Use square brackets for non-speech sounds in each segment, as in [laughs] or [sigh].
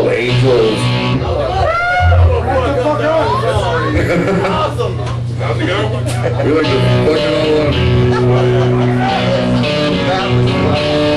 called Angels. Awesome. How's it? We [laughs] like to fuck it all up. Oh,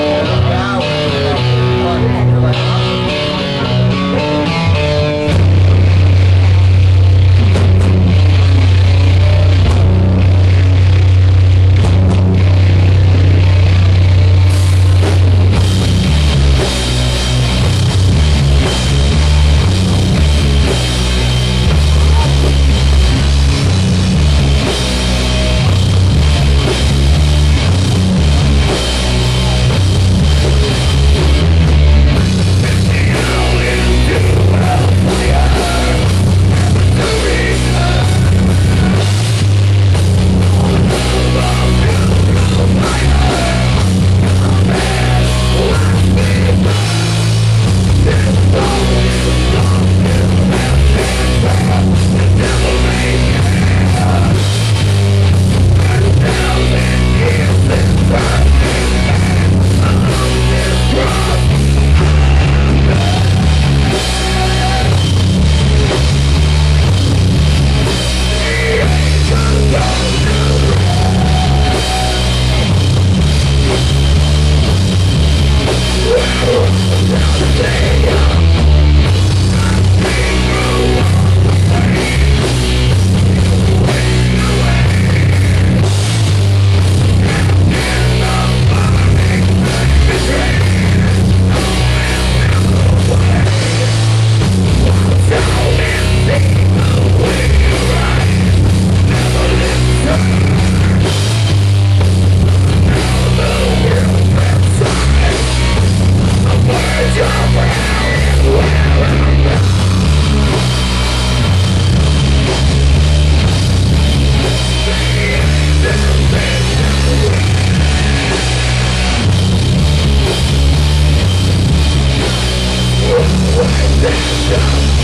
Make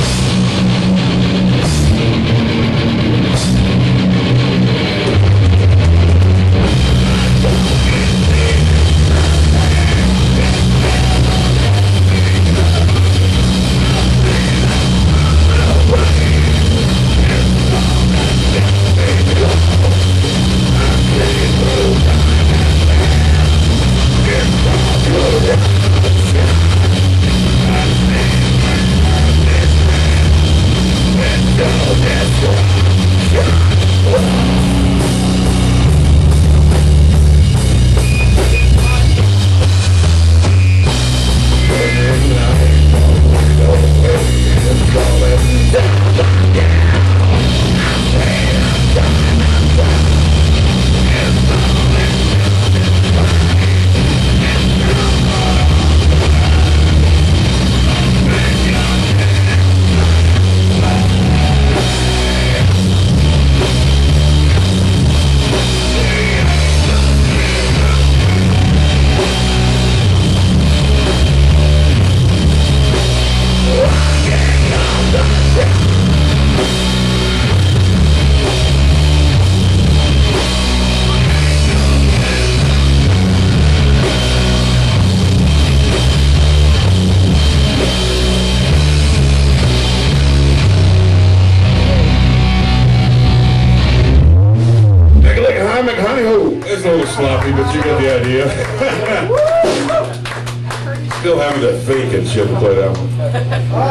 a high honey hole. It's a little sloppy, but you get the idea. [laughs] Still having to think and shit to play that one. [laughs]